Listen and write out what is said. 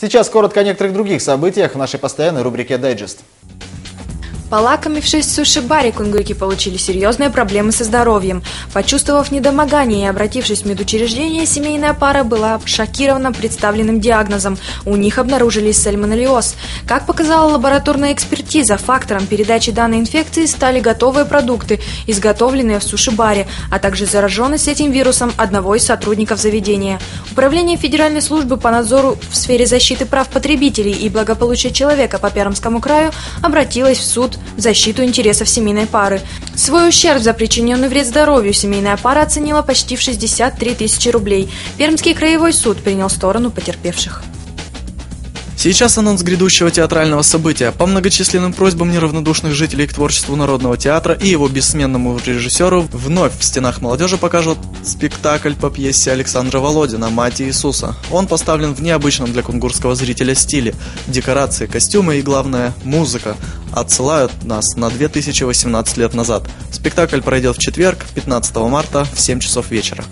Сейчас коротко о некоторых других событиях в нашей постоянной рубрике «Дайджест». Полакомившись в суши-баре, кунгуйки получили серьезные проблемы со здоровьем. Почувствовав недомогание и обратившись в медучреждение, семейная пара была шокирована представленным диагнозом. У них обнаружились сальмонеллез. Как показала лабораторная экспертиза, фактором передачи данной инфекции стали готовые продукты, изготовленные в суши-баре, а также зараженность этим вирусом одного из сотрудников заведения. Управление Федеральной службы по надзору в сфере защиты прав потребителей и благополучия человека по Пермскому краю обратилось в суд защиту интересов семейной пары. Свой ущерб за причиненный вред здоровью семейная пара оценила почти в 63 тысячи рублей. Пермский краевой суд принял сторону потерпевших. Сейчас анонс грядущего театрального события. По многочисленным просьбам неравнодушных жителей к творчеству Народного театра и его бессменному режиссеру вновь в стенах молодежи покажут спектакль по пьесе Александра Володина «Мать Иисуса». Он поставлен в необычном для кунгурского зрителя стиле. Декорации, костюмы и, главное, музыка отсылают нас на 2018 лет назад. Спектакль пройдет в четверг, 15 марта в 7 часов вечера.